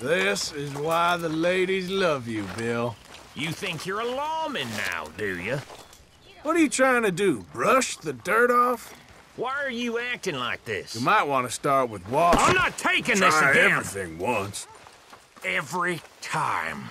This is why the ladies love you, Bill. You think you're a lawman now, do you? What are you trying to do, brush the dirt off? Why are you acting like this? You might want to start with washing. I'm not taking this Try again. everything once. Every time.